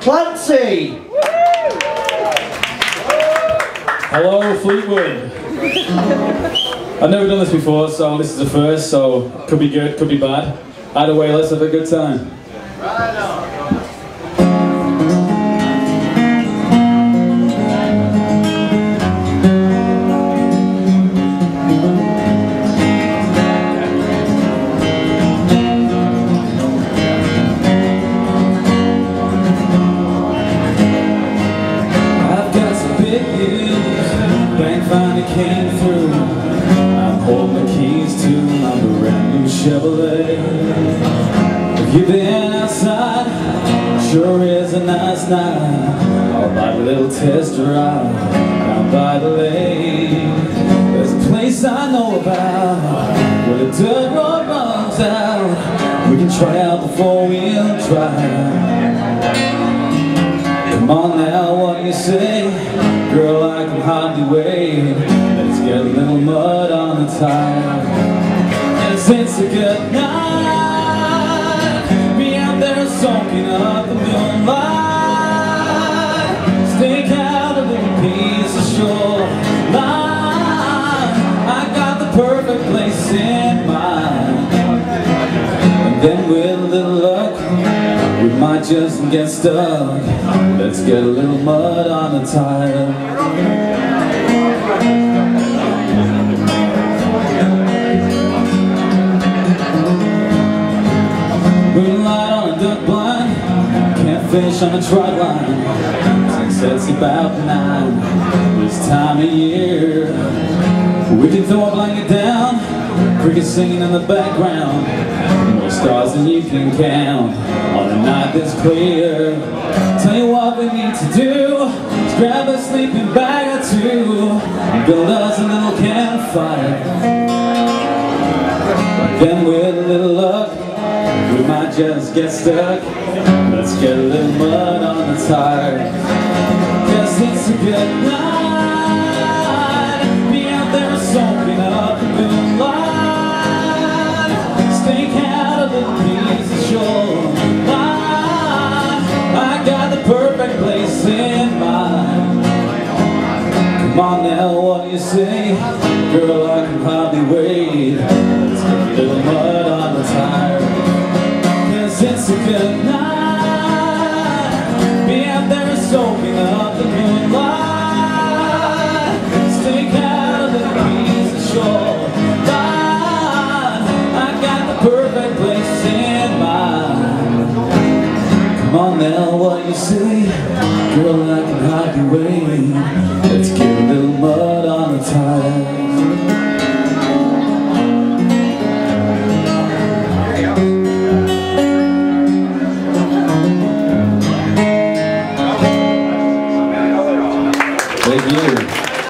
Clancy. Hello, Fleetwood. I've never done this before, so this is the first, so could be good, could be bad. Either way, let's have a good time. I've came through. I'm holding the keys to my brand new Chevrolet. If you've been outside? Sure is a nice night. I'll buy a little test drive down by the lake. There's a place I know about where the dirt road runs out. We can try out the four-wheel drive. Come on now, what you say? Girl, I can hardly wait the Yes, it's a good night. Be out there soaking up the moonlight. Stake out a little piece of shoreline. I got the perfect place in mind. And then with a little luck we might just get stuck. Let's get a little mud on the tire. Moonlight on a duck blind, can't fish on a trot line. Sunset's about nine, this time of year. We can throw a blanket down, crickets singing in the background. More stars than you can count on a night that's clear. Tell you what we need to do is grab a sleeping bag or two, and build us a little campfire. Then luck, we might just get stuck. Let's get a little mud on the tire. Cause it's a good night. Be out there soaking up the moonlight. Out piece of. I got the perfect place in mind. Come on now, what do you say? Girl, Be out there soaking up the moonlight. Of shoreline. I got the perfect place in mind. Come on now, what you say? Girl, I can wait. Let's You.